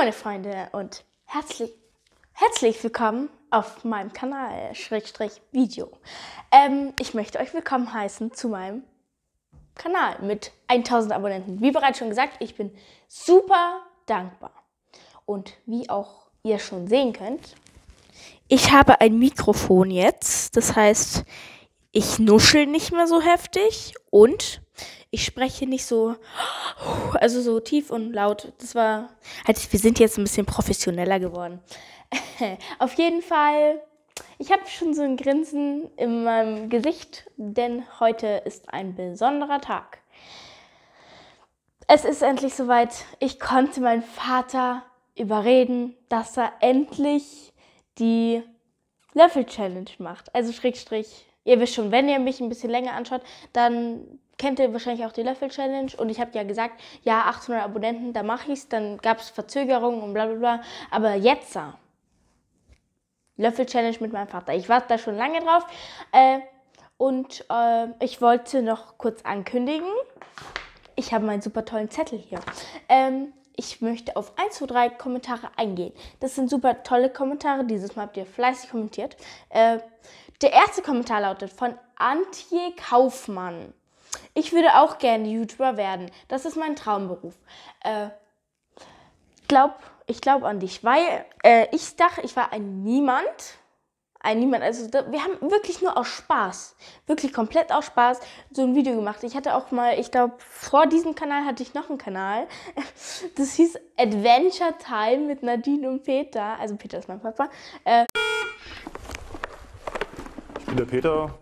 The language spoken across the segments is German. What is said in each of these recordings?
meine Freunde und herzlich, herzlich willkommen auf meinem Kanal, Schrägstrich Video. Ähm, ich möchte euch willkommen heißen zu meinem Kanal mit 1000 Abonnenten. Wie bereits schon gesagt, ich bin super dankbar. Und wie auch ihr schon sehen könnt, ich habe ein Mikrofon jetzt. Das heißt, ich nuschel nicht mehr so heftig und ich spreche nicht so, also so tief und laut. Das war, halt, wir sind jetzt ein bisschen professioneller geworden. Auf jeden Fall, ich habe schon so ein Grinsen in meinem Gesicht, denn heute ist ein besonderer Tag. Es ist endlich soweit. Ich konnte meinen Vater überreden, dass er endlich die Löffel Challenge macht. Also Schrägstrich. Ihr wisst schon, wenn ihr mich ein bisschen länger anschaut, dann kennt ihr wahrscheinlich auch die Löffel-Challenge und ich habe ja gesagt, ja, 800 Abonnenten, da mache ich es, dann gab es Verzögerungen und bla bla bla. Aber jetzt, Löffel-Challenge mit meinem Vater. Ich warte da schon lange drauf äh, und äh, ich wollte noch kurz ankündigen, ich habe meinen super tollen Zettel hier. Ähm, ich möchte auf 1, 2, 3 Kommentare eingehen. Das sind super tolle Kommentare. Dieses Mal habt ihr fleißig kommentiert. Äh, der erste Kommentar lautet von Antje Kaufmann. Ich würde auch gerne YouTuber werden. Das ist mein Traumberuf. Äh, glaub, ich glaube an dich, weil äh, ich dachte, ich war ein Niemand. Ein Niemand. Also da, wir haben wirklich nur aus Spaß, wirklich komplett aus Spaß so ein Video gemacht. Ich hatte auch mal, ich glaube, vor diesem Kanal hatte ich noch einen Kanal. Das hieß Adventure Time mit Nadine und Peter. Also Peter ist mein Papa. Äh, ich bin der Peter,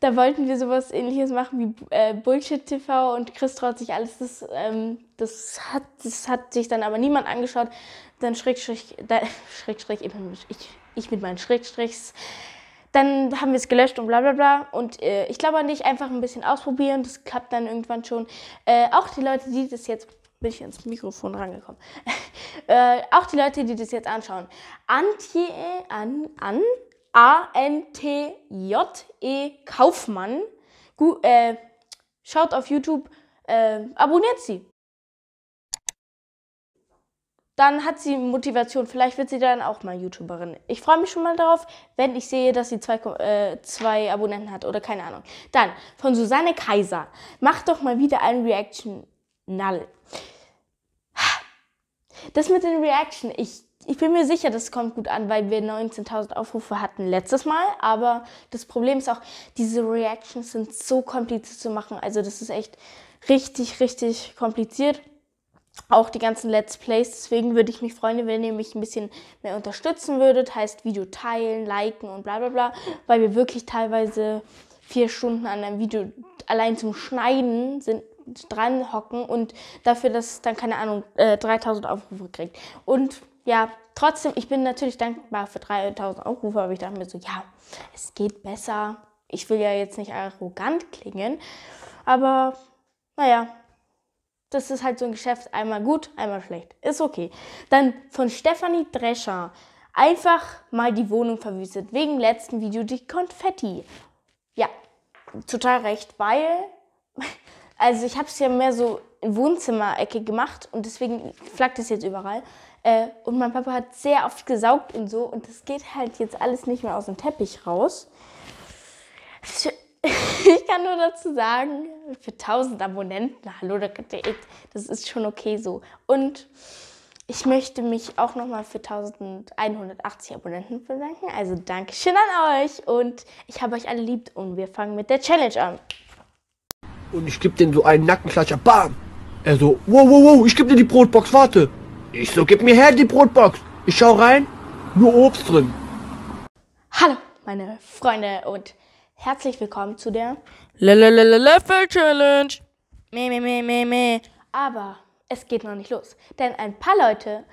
da wollten wir sowas ähnliches machen wie äh, Bullshit TV und Chris traut sich alles. Das, ähm, das, hat, das hat sich dann aber niemand angeschaut. Dann Schrägstrich, da, Schrägstrich, ich, ich mit meinen Schrägstrichs. Dann haben wir es gelöscht und bla bla bla. Und äh, ich glaube an dich, einfach ein bisschen ausprobieren. Das klappt dann irgendwann schon. Äh, auch die Leute, die das jetzt bin ich ans Mikrofon rangekommen. äh, auch die Leute, die das jetzt anschauen. Antje, an, an, A-N-T-J-E Kaufmann. Gu äh, schaut auf YouTube, äh, abonniert sie. Dann hat sie Motivation. Vielleicht wird sie dann auch mal YouTuberin. Ich freue mich schon mal darauf, wenn ich sehe, dass sie zwei, äh, zwei Abonnenten hat oder keine Ahnung. Dann von Susanne Kaiser. Macht doch mal wieder ein Reaction. Null. Das mit den Reaction, ich ich bin mir sicher, das kommt gut an, weil wir 19.000 Aufrufe hatten letztes Mal. Aber das Problem ist auch, diese Reactions sind so kompliziert zu machen. Also das ist echt richtig, richtig kompliziert. Auch die ganzen Let's Plays. Deswegen würde ich mich freuen, wenn ihr mich ein bisschen mehr unterstützen würdet. Heißt Video teilen, liken und bla bla bla. Weil wir wirklich teilweise vier Stunden an einem Video allein zum Schneiden sind dran hocken und dafür, dass dann keine Ahnung 3000 äh, Aufrufe kriegt. Und ja, trotzdem, ich bin natürlich dankbar für 3000 Aufrufe, aber ich dachte mir so, ja, es geht besser. Ich will ja jetzt nicht arrogant klingen, aber naja, das ist halt so ein Geschäft, einmal gut, einmal schlecht. Ist okay. Dann von Stefanie Drescher. Einfach mal die Wohnung verwüstet. Wegen letzten Video die Konfetti. Ja, total recht, weil, also ich habe es ja mehr so in Wohnzimmerecke gemacht und deswegen flaggt es jetzt überall. Äh, und mein Papa hat sehr oft gesaugt und so. Und das geht halt jetzt alles nicht mehr aus dem Teppich raus. Ich kann nur dazu sagen, für 1000 Abonnenten, hallo, das ist schon okay so. Und ich möchte mich auch nochmal für 1180 Abonnenten bedanken. Also Dankeschön an euch und ich habe euch alle lieb und wir fangen mit der Challenge an. Und ich gebe den so einen Nackenklatscher, bam! Er so, wow, wow, wow, ich gebe dir die Brotbox, warte! Ich so, gib mir her die Brotbox. Ich schau rein, nur Obst drin. Hallo, meine Freunde und herzlich willkommen zu der Löffel Challenge. Meh, meh, meh, meh, meh. Aber es geht noch nicht los, denn ein paar Leute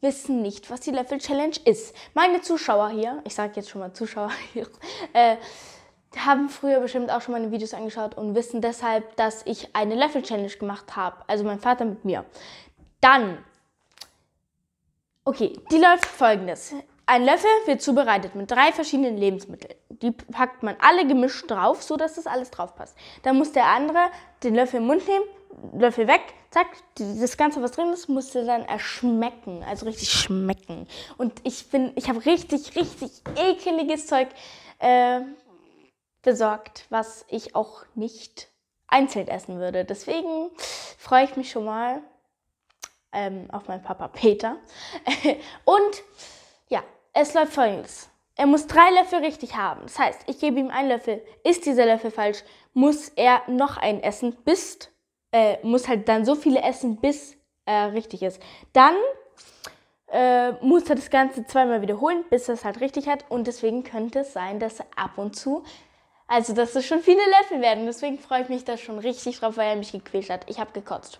wissen nicht, was die Löffel Challenge ist. Meine Zuschauer hier, ich sage jetzt schon mal Zuschauer hier, äh, haben früher bestimmt auch schon meine Videos angeschaut und wissen deshalb, dass ich eine Löffel Challenge gemacht habe. Also mein Vater mit mir. Dann Okay, die läuft folgendes. Ein Löffel wird zubereitet mit drei verschiedenen Lebensmitteln. Die packt man alle gemischt drauf, so dass das alles drauf passt. Dann muss der andere den Löffel im Mund nehmen, Löffel weg, zack, das Ganze, was drin ist, musste dann erschmecken, also richtig schmecken. Und ich bin, ich habe richtig, richtig ekeliges Zeug äh, besorgt, was ich auch nicht einzeln essen würde. Deswegen freue ich mich schon mal ähm, auf meinen Papa Peter. Und ja, es läuft folgendes. Er muss drei Löffel richtig haben. Das heißt, ich gebe ihm einen Löffel. Ist dieser Löffel falsch, muss er noch einen essen, bis, äh, muss halt dann so viele essen, bis er richtig ist. Dann äh, muss er das Ganze zweimal wiederholen, bis er es halt richtig hat. Und deswegen könnte es sein, dass er ab und zu, also dass es schon viele Löffel werden. Deswegen freue ich mich da schon richtig drauf, weil er mich gequält hat. Ich habe gekotzt.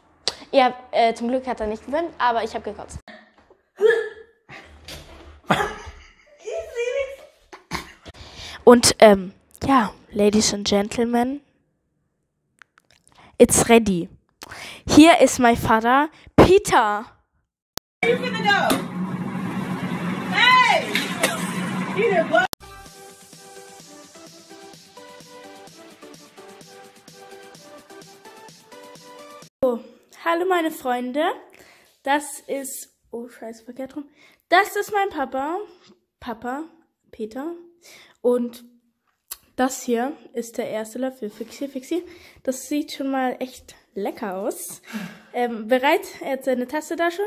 Ja, äh, zum Glück hat er nicht gewonnen, aber ich habe gekotzt. Und ähm, ja, Ladies and Gentlemen, it's ready. Here is my father, Peter. you finna go? Hey! Hallo meine Freunde, das ist, oh scheiße, verkehrt rum. Das ist mein Papa, Papa, Peter. Und das hier ist der erste Löffel. Fixi, fixi. Das sieht schon mal echt lecker aus. Ähm, bereit? Er hat seine Tasse da schon.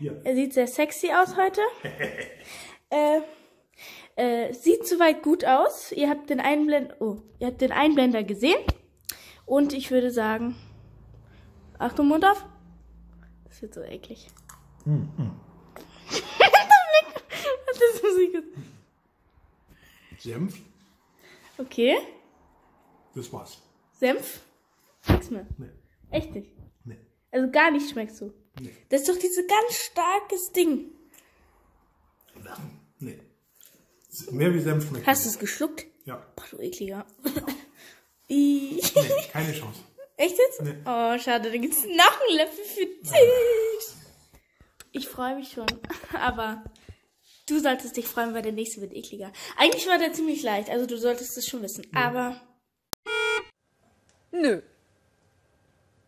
Ja. Er sieht sehr sexy aus heute. äh, äh, sieht soweit gut aus. Ihr habt den Einblend oh, ihr habt den Einblender gesehen. Und ich würde sagen, Achtung, Mund auf. Das wird so eklig. Was ist Musik? Senf, Okay. das war's. Senf? Nix mehr. Nee. Echt nicht. Nee. Also gar nicht schmeckst du. Nee. Das ist doch dieses ganz starkes Ding. Nee. Mehr wie Senf schmeckt. Hast du es geschluckt? Ja. Boah, du ekliger. Nee, keine Chance. Echt jetzt? Nee. Oh, schade, dann gibt's noch einen Löffel für dich. Ich freue mich schon. Aber du solltest dich freuen, weil der nächste wird ekliger. Eigentlich war der ziemlich leicht, also du solltest es schon wissen. Aber Nö.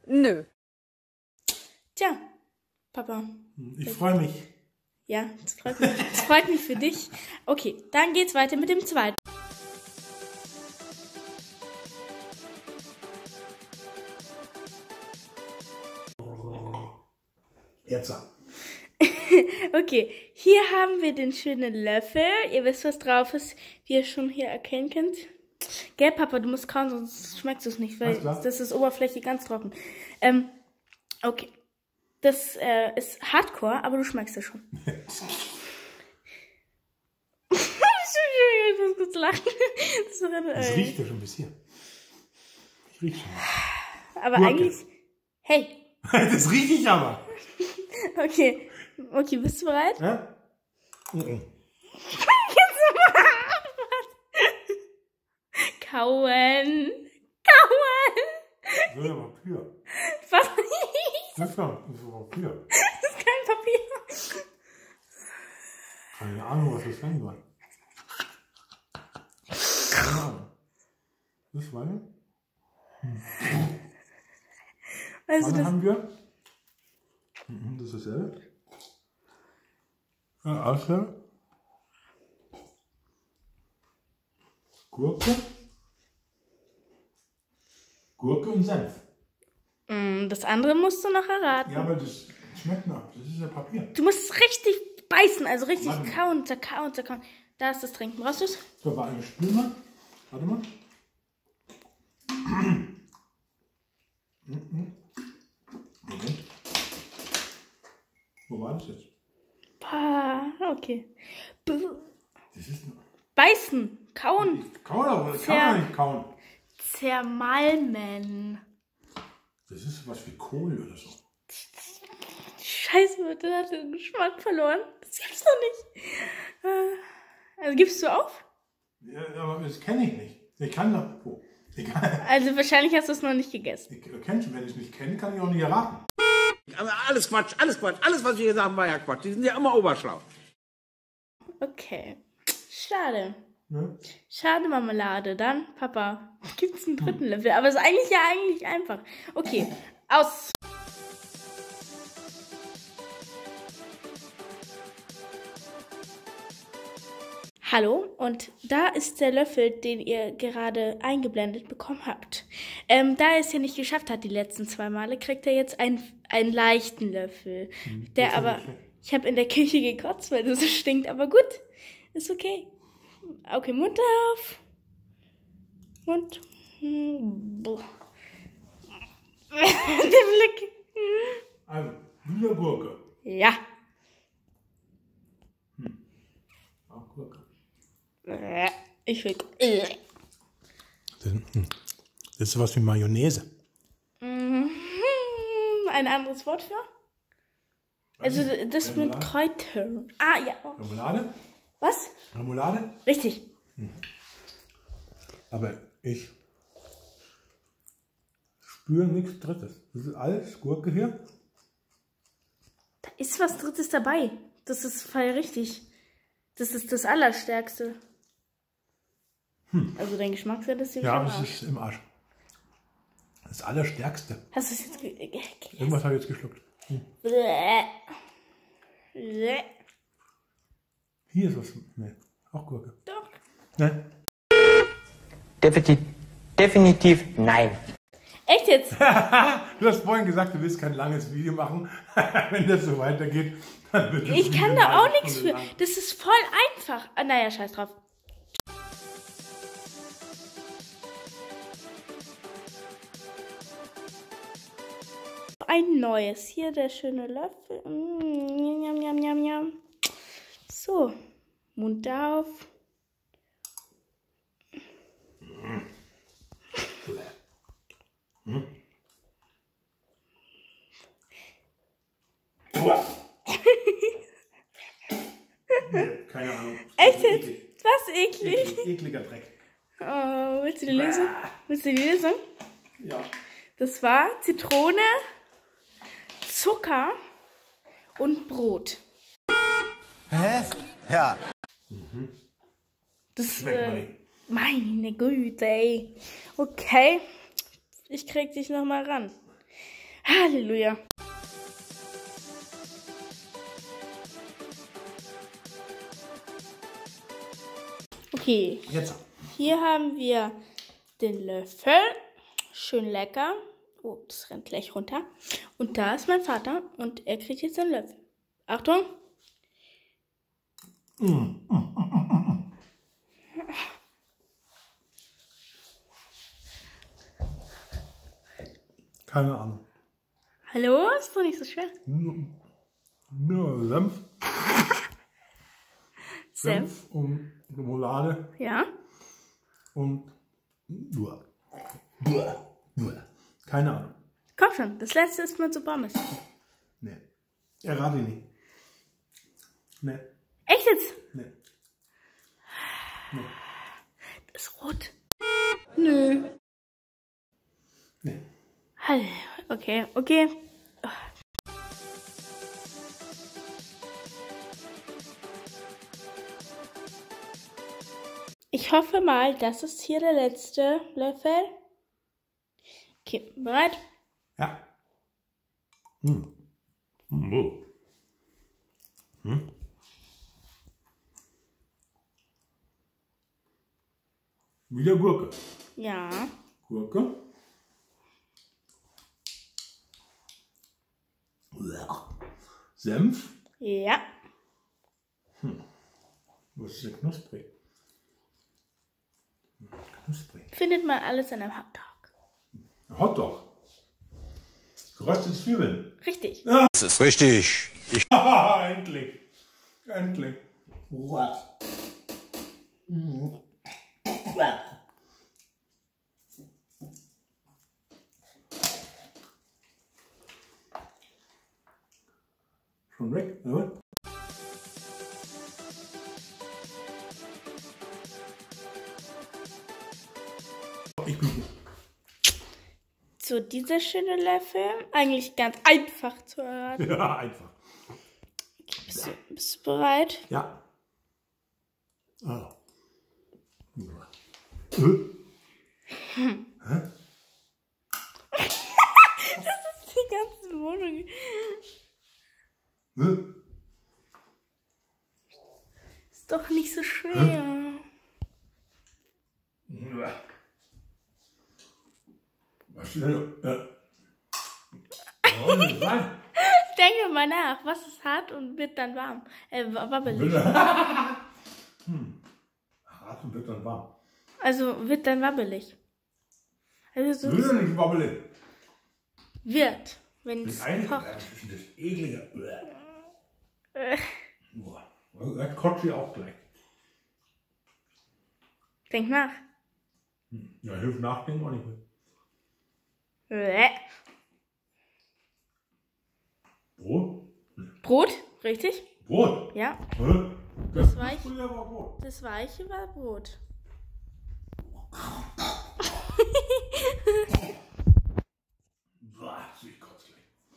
Nö. tja, Papa. Ich freue mich. Ja, das freut mich. Das freut mich für dich. Okay, dann geht's weiter mit dem zweiten. Jetzt. Okay, hier haben wir den schönen Löffel. Ihr wisst, was drauf ist, wie ihr schon hier erkennen könnt. Gell, Papa, du musst kauen, sonst schmeckst du es nicht, weil das ist Oberfläche ganz trocken. Ähm, okay. Das äh, ist Hardcore, aber du schmeckst es schon. Ich muss kurz lachen. Das Das äh, riecht ja schon bis hier. Ich riech schon. aber Gurke. eigentlich. Hey, Das rieche ich aber. Okay. Okay, bist du bereit? Ja? Mhm. Kauen. Kauen. Das ist ja Papier. Was? Das ist ja das ist ja Papier. Das ist kein Papier. Keine Ahnung, was das sein soll. Das war Also Wann das, haben wir? Das ist dasselbe. Ja, außer Gurke. Gurke und Senf. Mm, das andere musst du noch erraten. Ja, aber das schmeckt nach. Das ist ja Papier. Du musst es richtig beißen, also richtig Warte mal. kauen, zerkauen, zerkauen. Da ist das Trinken. Brauchst du es? So, war eine Spül mal. Warte mal. Mhm. Wo war das jetzt? Ah, okay. B Das ist beißen, kauen, Kauen aber, das kann man nicht kauen. zermalmen. Das ist was wie Kohl oder so. Scheiße, der hat den Geschmack verloren. Das gibt's doch nicht. Äh, Also gibst du auf? Ja, aber das kenne ich nicht. Ich kann doch. Oh, egal. Also wahrscheinlich hast du es noch nicht gegessen. Ich kenne schon, wenn ich es nicht kenne, kann ich auch nicht erraten. Aber alles Quatsch, alles Quatsch, alles, was wir hier sagen, war ja Quatsch. Die sind ja immer oberschlau. Okay. Schade. Ne? Schade Marmelade. Dann, Papa, gibt's einen dritten Level. Aber ist eigentlich ja eigentlich einfach. Okay. Aus. Hallo, und da ist der Löffel, den ihr gerade eingeblendet bekommen habt. Ähm, da er es ja nicht geschafft hat, die letzten zwei Male, kriegt er jetzt einen, einen leichten Löffel. Der aber, ich habe in der Küche gekotzt, weil das so stinkt, aber gut, ist okay. Okay, Mund auf. Mund. Hm, boah. der Blick. Also, Gurke. Ja. Auch Gurke. Ich will. Das, hm. das ist sowas wie Mayonnaise. Mhm. Ein anderes Wort für? Also das mit Kräutern. Ah ja. Remoulade? Was? Remoulade? Richtig. Aber ich spüre nichts Drittes. Das ist alles Gurke hier. Da ist was Drittes dabei. Das ist voll richtig. Das ist das Allerstärkste. Also dein Geschmackssinn ist hier Ja, das ist im Arsch. Das Allerstärkste. Hast du es jetzt ge- ge- ge- Irgendwas habe ich jetzt geschluckt. Bäh. Hier ist was. Nee, auch Gurke. Doch. Ne? Definitiv, definitiv nein. Echt jetzt? Du hast vorhin gesagt, du willst kein langes Video machen. Wenn das so weitergeht, dann wird das Ich kann da auch nichts für. Das ist voll einfach. Ah, naja, scheiß drauf. Ein neues. Hier der schöne Löffel. Mm. So, Mund auf. Keine Ahnung. Echt Eklig. jetzt? Was eklig. Eklig, ekliger Dreck. Oh, willst du die Lösung? Willst du die Lösung? Ja. Das war Zitrone, Zucker und Brot. Hä? Ja. Das Schmeckt äh, meine Güte, ey. Okay, ich krieg dich noch mal ran. Halleluja. Okay, Jetzt. hier haben wir den Löffel. Schön lecker. Oh, das rennt gleich runter. Und da ist mein Vater und er kriegt jetzt den Löffel. Achtung. Keine Ahnung. Hallo? Ist doch nicht so schwer. Nur Senf. Senf. und Remoulade Ja. und. Buah. Buah. Buah. Keine Ahnung. Komm schon, das letzte ist mit so Pommes. Nee. Errate ich nicht. Nee. Echt jetzt? Nee. Das ist rot. Nee. Hallo. Okay, okay. Ich hoffe mal, das ist hier der letzte Löffel. Okay, bereit? Ja. Hm. Oh. Hm. Wieder Gurke. Ja. Gurke. Senf. Ja. Was ist denn knusprig? Knusprig. Findet man alles in einem Hotdog. Hotdog. Geröstete Zwiebeln. Richtig. Das ist richtig. Ich endlich. Endlich. Schon weg, oder? so dieser Schindler-Film? Eigentlich ganz einfach zu erraten. Ja, einfach. Bist. Du, bist, Du, bereit? Ja. Oh. ja. Hm. Hä? das ist die ganze Wohnung. Hm? Ist doch nicht so schwer. Hm? Was ist denn? Ja. Oh, das. Denke mal nach, was ist hart und wird dann warm? Äh, wa- wabbelig. hm. Hart und wird dann warm. Also wird dann wabbelig. Also so Will nicht wabbelig. wird, wenn Das es eine kocht. das ist das eklige. Äh, Boah. Da kotzt sie auch gleich. denk nach. Ja, hilft nachdenken auch nicht mehr. Brot? Brot, richtig? Brot? Ja. Das Weich, Früher war Brot. das Weiche war Brot.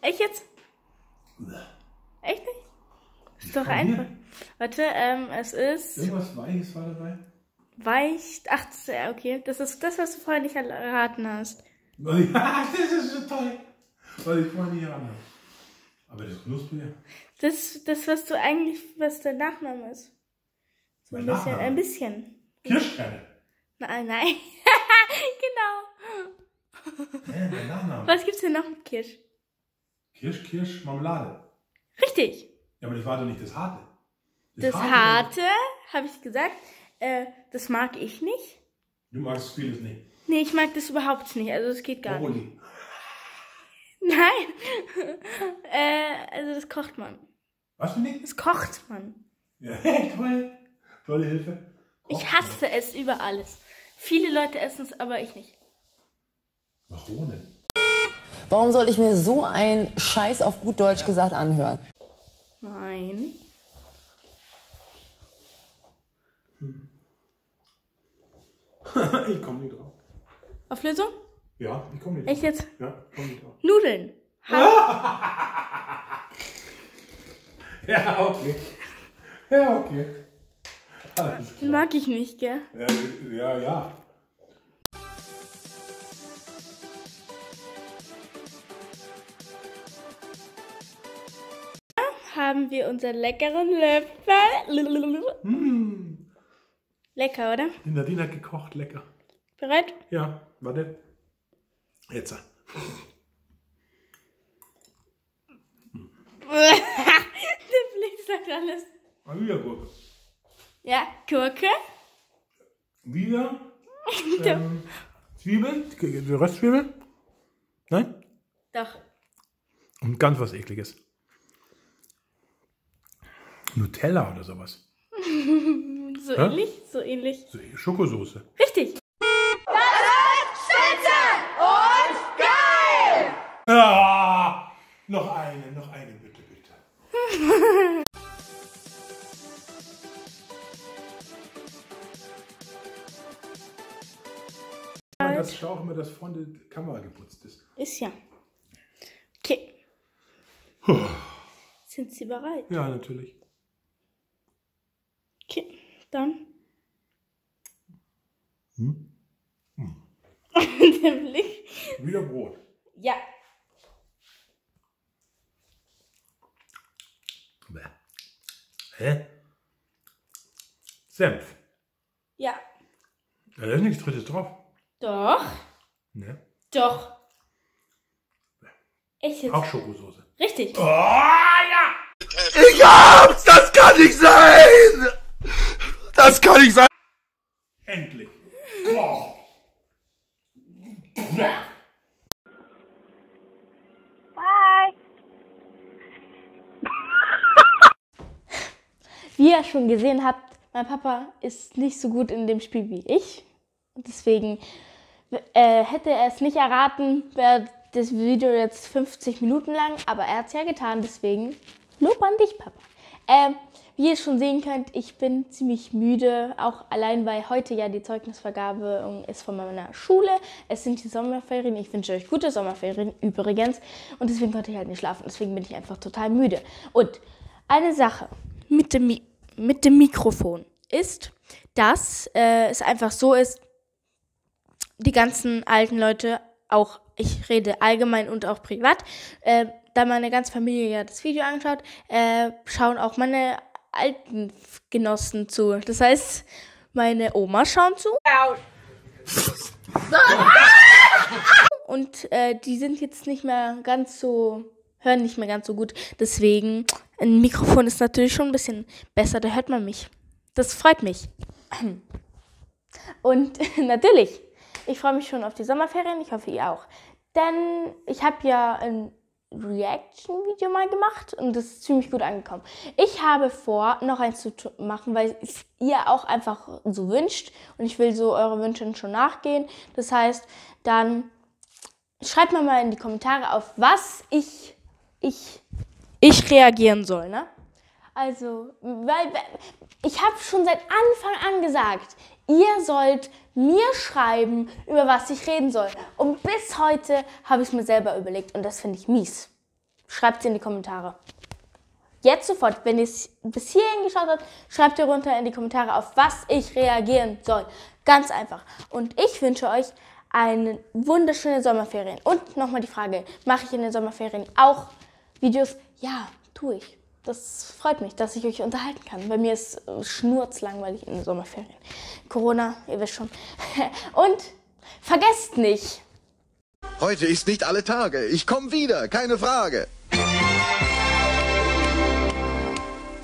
Echt jetzt? Echt nicht? Ist doch einfach. Warte, ähm, es ist Irgendwas Weiches war dabei? weich. Ach, das- okay. Das ist das, was du vorher nicht erraten hast. Ja, das ist so toll. Weil ich vorher nicht habe. Aber das Knusprige. Das, das, was du eigentlich, was dein Nachname ist. So ein Mein bisschen, Nachname? ein bisschen. Kirschkerne. Nein, nein. genau. Hä, mein Nachname. Was gibt's denn noch mit Kirsch? Kirsch, Kirsch, Marmelade. Richtig. Ja, aber das war doch nicht das Harte. Das Harte, habe ich gesagt, äh, das mag ich nicht. Du magst vieles nicht. Nee, ich mag das überhaupt nicht. Also, es geht gar nicht. Brokkoli. Nein. äh, also, das kocht man. Was für nicht? Das kocht man. Ja, toll. Tolle Hilfe. Ich hasse es über alles. Viele Leute essen es, aber ich nicht. Warum denn? Warum soll ich mir so einen Scheiß auf gut Deutsch gesagt anhören? Nein. ich komme nicht drauf. Auflösung? Ja, ich komme nicht Echt jetzt? Ja, ich komme nicht drauf. Nudeln. Ja, okay. Ja, okay. Mag ich nicht, gell? Ja, ja, ja. Haben wir unseren leckeren Löffel. Lecker, oder? Die Nadine hat gekocht, lecker. Bereit? Ja, warte. Jetzt. Der Blick sagt alles. Mal wieder Gurke. Ja, Gurke. Wieder ähm, Zwiebeln, Röstzwiebeln. Nein? Doch. Und ganz was ekliges. Nutella oder sowas. So Hä? ähnlich? So ähnlich. So, Schokosoße. Richtig. Vorne die Kamera geputzt ist. Ist ja. Okay. Sind Sie bereit? Ja, natürlich. Okay. Dann. Hm? Der Blick. Wieder Brot. Ja. Bäh. Hä? Senf. Ja. Ja, da ist nichts Drittes drauf. Doch. Ne? Doch. Jetzt? Auch Schokosoße. Richtig. Oh, ja! Ich hab's! Das kann nicht sein! Das kann nicht sein! Endlich. Oh. Wie ihr schon gesehen habt, mein Papa ist nicht so gut in dem Spiel wie ich. Und deswegen äh, hätte er es nicht erraten, wäre das Video jetzt 50 Minuten lang. Aber er hat es ja getan, deswegen Lob an dich, Papa. Ähm, wie ihr schon sehen könnt, ich bin ziemlich müde, auch allein, weil heute ja die Zeugnisvergabe ist von meiner Schule. Es sind die Sommerferien. Ich wünsche euch gute Sommerferien übrigens. Und deswegen konnte ich halt nicht schlafen. Deswegen bin ich einfach total müde. Und eine Sache mit dem, Mi mit dem Mikrofon ist, dass äh, es einfach so ist, die ganzen alten Leute, auch ich rede allgemein und auch privat, äh, da meine ganze Familie ja das Video angeschaut, äh, schauen auch meine alten Genossen zu. Das heißt, meine Oma schauen zu. Und äh, die sind jetzt nicht mehr ganz so, hören nicht mehr ganz so gut. Deswegen, ein Mikrofon ist natürlich schon ein bisschen besser, da hört man mich. Das freut mich. Und natürlich, ich freue mich schon auf die Sommerferien. Ich hoffe, ihr auch. Denn ich habe ja ein Reaction-Video mal gemacht und das ist ziemlich gut angekommen. Ich habe vor, noch eins zu machen, weil es ihr auch einfach so wünscht und ich will so eure Wünsche schon nachgehen. Das heißt, dann schreibt mir mal in die Kommentare auf, was ich, ich, ich reagieren soll, ne? Also, weil ich habe schon seit Anfang an gesagt, ihr sollt mir schreiben, über was ich reden soll. Und bis heute habe ich es mir selber überlegt und das finde ich mies. Schreibt es in die Kommentare. Jetzt sofort, wenn ihr es bis hierhin geschaut habt, schreibt ihr runter in die Kommentare, auf was ich reagieren soll. Ganz einfach. Und ich wünsche euch eine wunderschöne Sommerferien. Und nochmal die Frage, mache ich in den Sommerferien auch Videos? Ja, tue ich. Das freut mich, dass ich euch unterhalten kann. Bei mir ist äh, schnurzlangweilig in den Sommerferien. Corona, ihr wisst schon. Und vergesst nicht, Heute ist nicht alle Tage. Ich komme wieder, keine Frage.